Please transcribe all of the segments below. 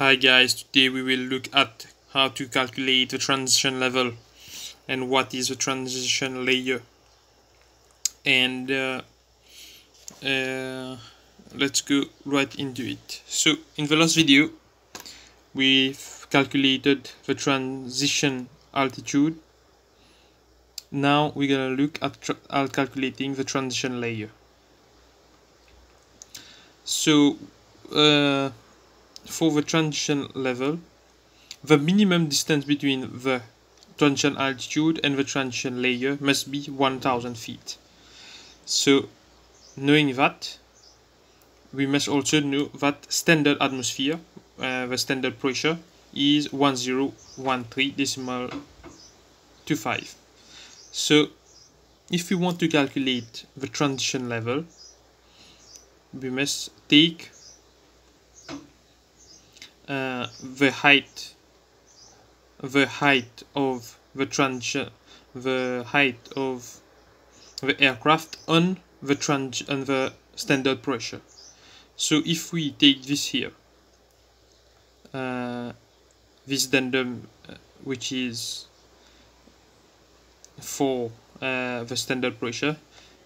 Hi guys, today we will look at how to calculate the transition level and what is the transition layer and uh, uh, let's go right into it. So in the last video we've calculated the transition altitude now we're gonna look at, at calculating the transition layer. So uh, for the transition level, the minimum distance between the transition altitude and the transition layer must be 1000 feet. So, knowing that, we must also know that standard atmosphere, uh, the standard pressure, is 1013 decimal 25. So, if we want to calculate the transition level, we must take uh, the height the height of the transition the height of the aircraft on the trans on the standard pressure. So if we take this here uh, this addendum uh, which is for uh, the standard pressure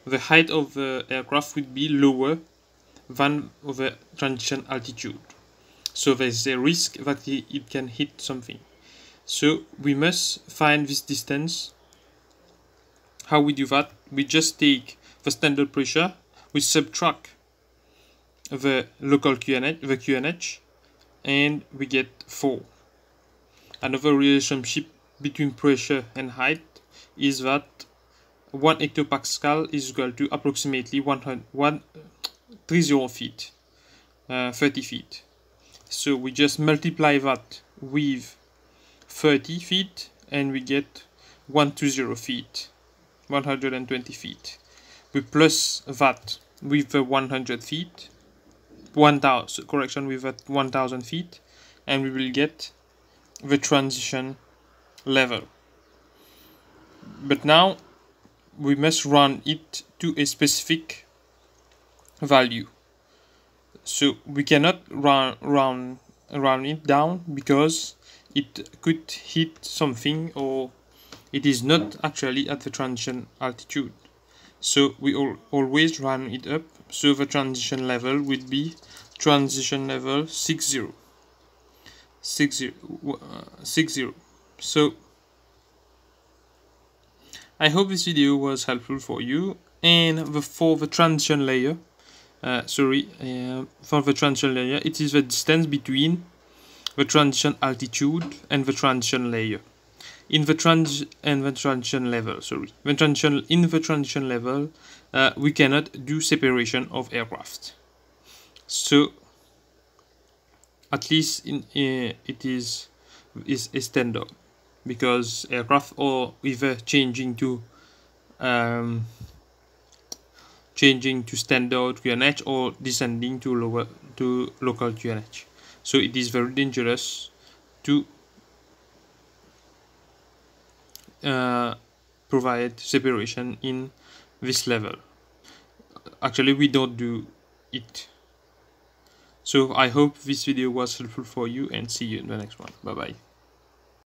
the height of the aircraft would be lower than the transition altitude so there's a risk that it can hit something. So we must find this distance. How we do that? We just take the standard pressure. We subtract the local QNH the QNH and we get 4 another relationship between pressure and height is that 1 hectopascal is equal to approximately 100, 130 feet uh, 30 feet so we just multiply that with 30 feet and we get 120 feet 120 feet. We plus that with the 100 feet 1000 correction with that 1000 feet and we will get the transition level. But now we must run it to a specific value so we cannot run run run it down because it could hit something or it is not actually at the transition altitude. So we all, always run it up so the transition level would be transition level 60 60 uh, 60 so I hope this video was helpful for you. And the, for the transition layer uh, sorry, uh, for the transition layer, it is the distance between the transition altitude and the transition layer. In the trans and the transition level, sorry, the transition in the transition level, uh, we cannot do separation of aircraft. So, at least in uh, it is is a standard because aircraft are either changing to um, changing to standard QNH or descending to lower to local QNH. So it is very dangerous to uh, provide separation in this level. Actually, we don't do it. So I hope this video was helpful for you and see you in the next one. Bye bye.